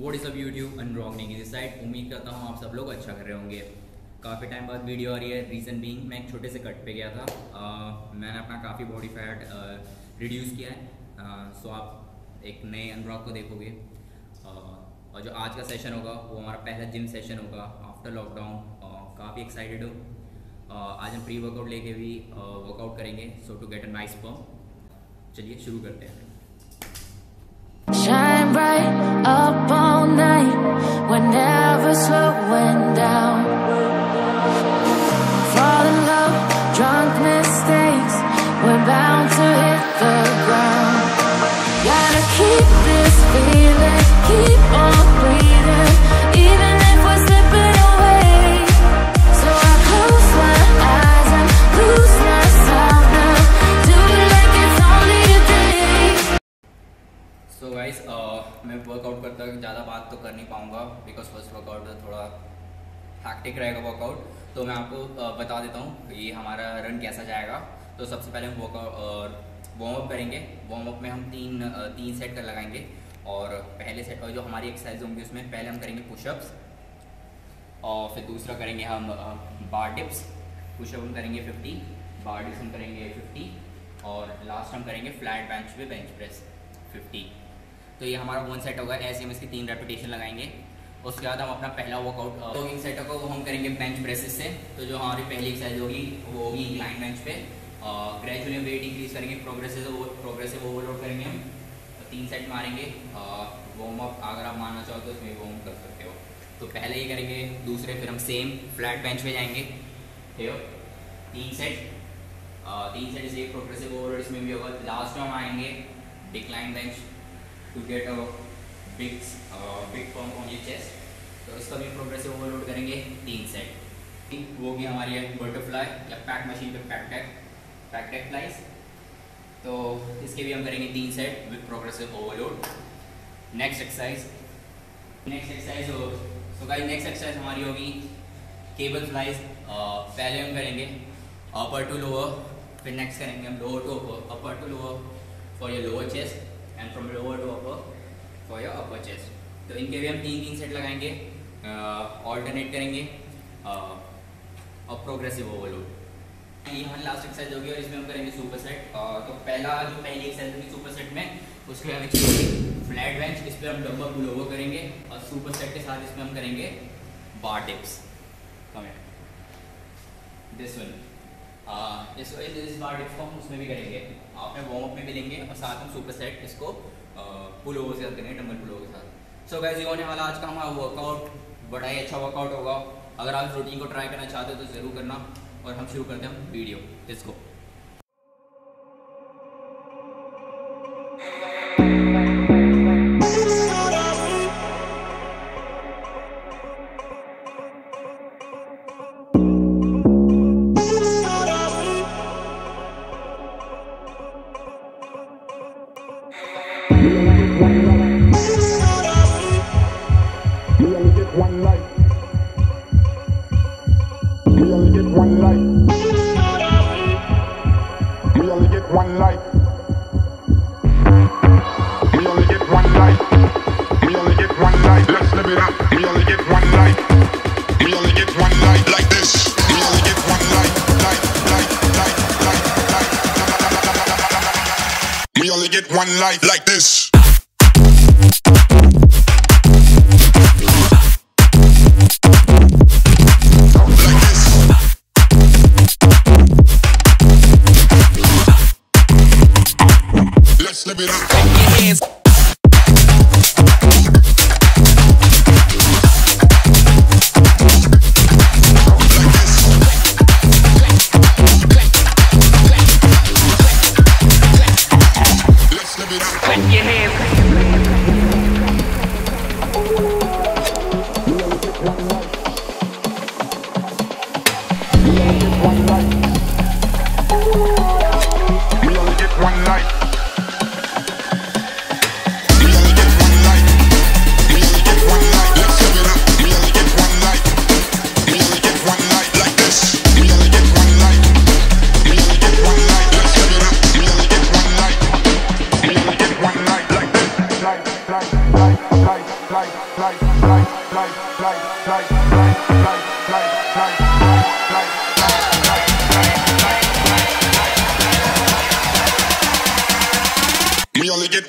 Vote is अब YouTube अनरॉक नहीं की साइड उम्मीद करता हूँ आप सब लोग अच्छा कर रहे होंगे। काफ़ी टाइम बाद वीडियो आ रही है। रीज़न बीइंग मैं एक छोटे से कट पे गया था। आ, मैंने अपना काफ़ी बॉडी फैट रिड्यूस किया है। आ, सो आप एक नए अनरॉक को देखोगे। आ, और जो आज का सेशन होगा वो हमारा पहला जिम सेशन होगा आफ्टर लॉकडाउन काफ़ी एक्साइटेड हूँ। आज हम प्री वर्कआउट लेके भी वर्कआउट करेंगे। So to get a nice pump चलिए शुरू करते हैं। Shine bright up never slow when hectic रहेगा वर्कआउट तो मैं आपको बता देता हूँ ये हमारा रन कैसा जाएगा। तो सबसे पहले हम वर्कआउट वार्म अप करेंगे। वार्म अप में हम तीन तीन सेट कर लगाएँगे और पहले सेट और जो हमारी एक्सरसाइज होंगी उसमें पहले हम करेंगे पुशअप्स और फिर दूसरा करेंगे हम बार डिप्स पुशअप हम करेंगे 50 बार डिप्स हम करेंगे 50 और लास्ट हम करेंगे फ्लैट बेंच पे बेंच प्रेस 50 तो ये हमारा वन सेट होगा, ऐसे हम इसकी तीन रेपिटेशन लगाएँगे। उसके बाद हम अपना पहला वर्कआउट जॉगिंग सेट होगा वो हम करेंगे बेंच प्रेसेस से। तो जो हमारी पहली एक्सरसाइज होगी, वो होगी इंक्लाइन बेंच पे। ग्रेजुअली वेट इंक्रीज करेंगे प्रोग्रेसिव प्रोग्रेसिव ओवरलोड करेंगे हम। तीन सेट मारेंगे। वार्म अप अगर आप मानना चाहो तो उसमें वार्म कर सकते हो। तो पहले ही करेंगे, दूसरे फिर हम सेम फ्लैट बेंच पे जाएँगे। ठीक तीन सेट तीन सेट इसे प्रोग्रेसिव ओवरलोड इसमें भी होगा। लास्ट में हम आएँगे decline bench to get a big big pump on your chest तो इसका भी प्रोग्रेसिव ओवरलोड करेंगे तीन सेट ठीक, वो भी हमारी है बटरफ्लाई या पैक मशीन पे pec deck pec deck flies तो इसके भी हम करेंगे तीन set with progressive overload next exercise next exercise हो सो गाइस नेक्स्ट एक्सरसाइज हमारी होगी केबल फ्लाइज पहले हम करेंगे अपर टू लोअर फिर नेक्स्ट करेंगे हम lower to upper upper to lower for your lower chest and from lower to upper for your upper chest तो इनके भी हम तीन तीन सेट लगाएँगे ऑल्टरनेट करेंगे और प्रोग्रेसिव ओवरलोड ये हमारी लास्ट एक्सरसाइज होगी और इसमें हम करेंगे सुपर सेट तो पहला जो पहली एक्सरसाइज होगी सुपर सेट में उसके हमें फ्लैट बेंच इस पर हम डम्बल पुल ओवर करेंगे और सुपर सेट के साथ इसमें हम करेंगे बार टिप्स दिस वन इस बार टिप्स को हम उसमें भी करेंगे. आपने वार्म अप में भी लेंगे और साथ में सुपर सेट इसको पुल ओवर से करेंगे डम्बल पुलोवर के साथ। सो गैस ये होने वाला आज का हमारा वर्कआउट बड़ा ही अच्छा वर्कआउट होगा। अगर आप रूटीन को ट्राई करना चाहते हो तो ज़रूर करना। और हम शुरू करते हैं वीडियो इसको one life. We only get one life. We only get one life. We only get one life. We only get one life. Let's live it up. We only get one life. We only get one life like this. We only get one life. Life, life, life, life, life. We only get one life like this. give it up.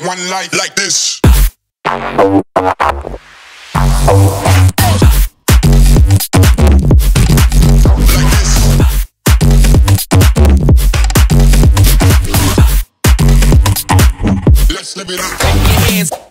One life like this. Let's live it up.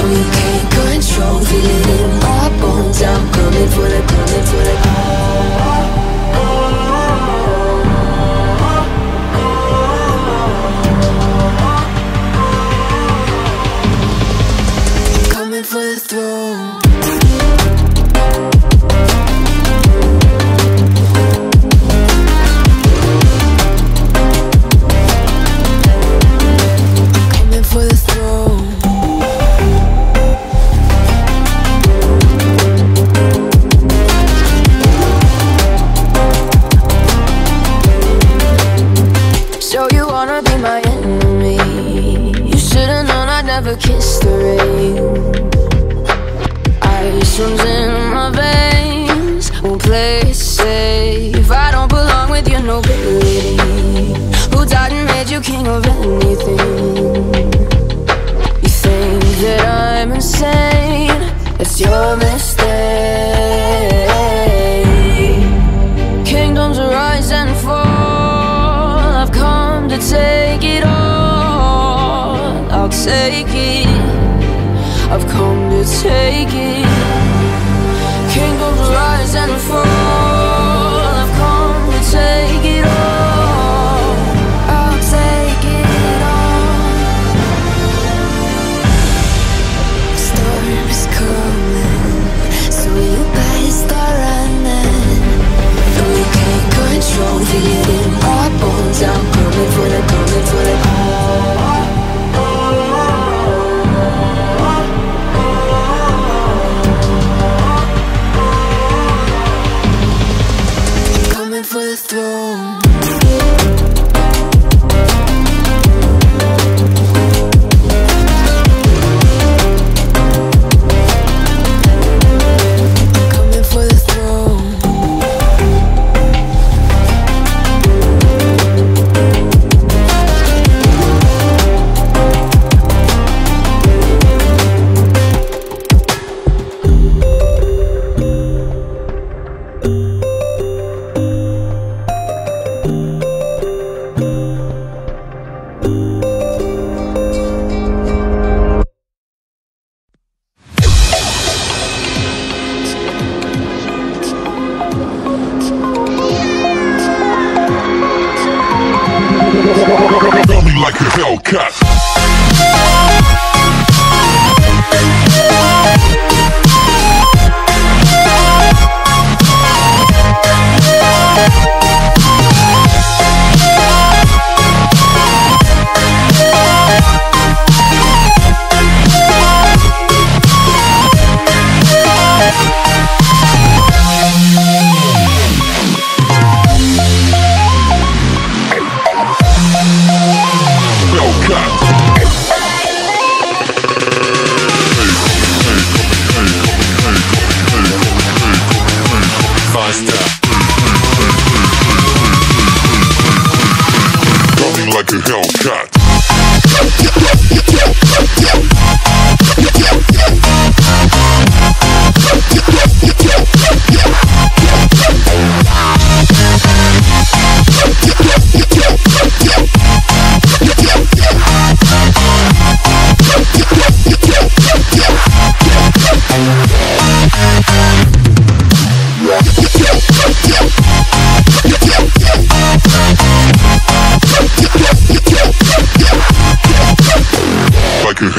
No, you can't control, feel it in my bones. I'm coming for the, you king of anything? You think that I'm insane? It's your mistake. Kingdoms rise and fall. I've come to take it all. I'll take it. I've come to take it. I'm coming for the gold.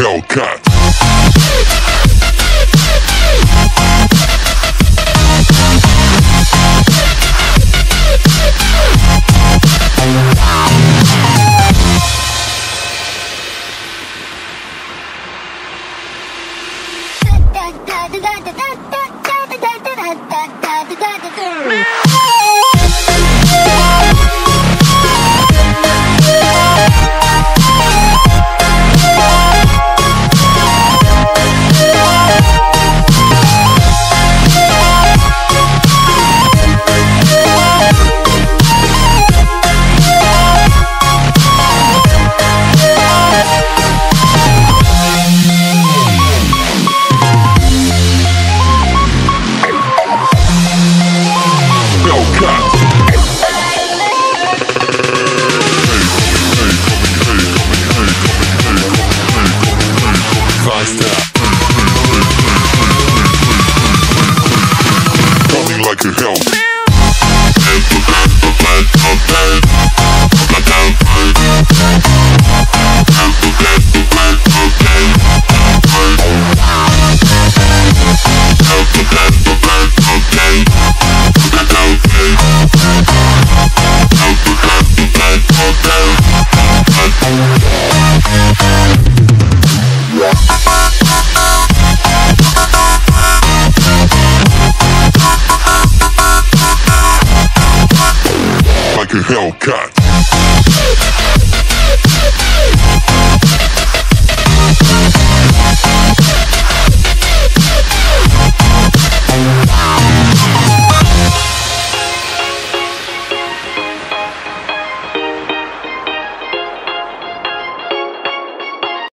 Hellcat. Like a Hellcat.